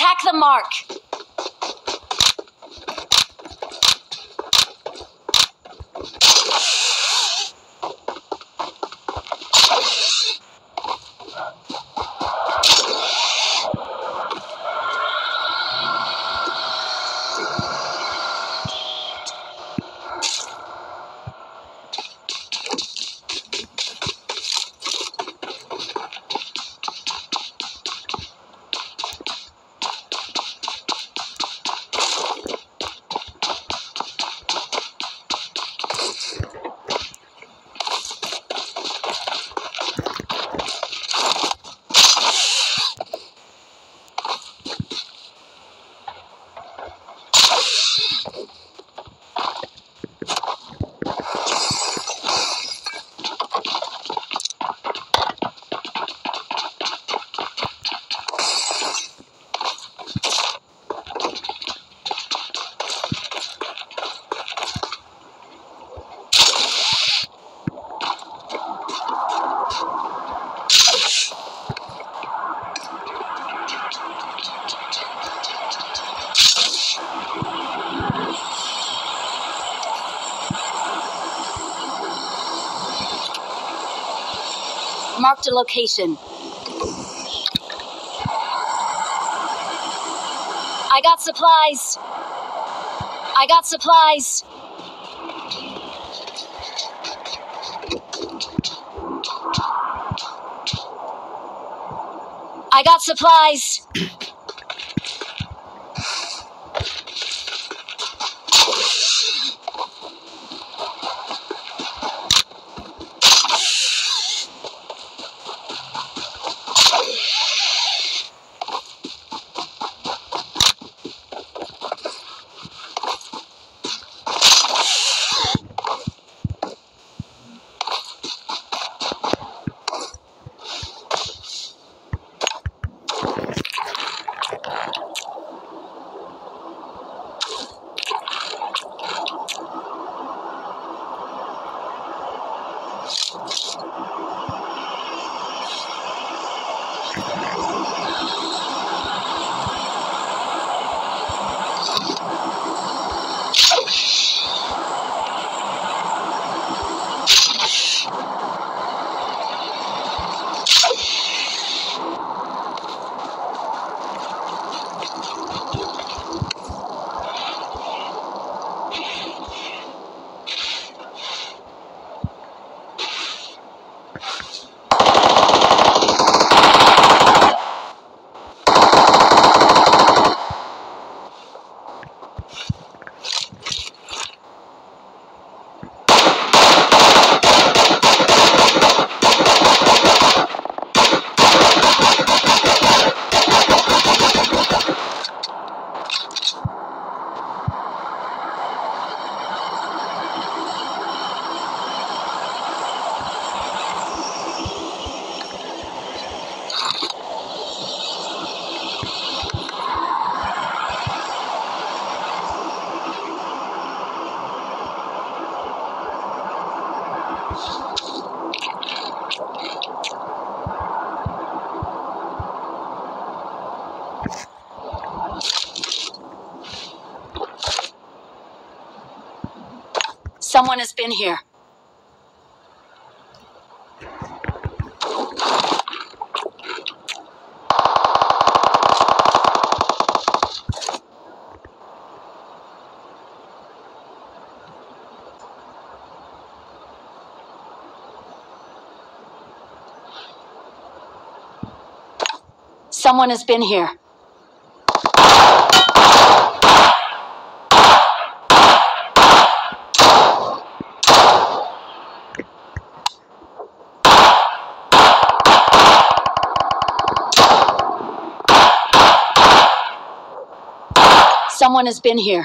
Attack the mark. Marked a location. I got supplies. I got supplies. I got supplies. Someone has been here. Someone has been here. Someone has been here.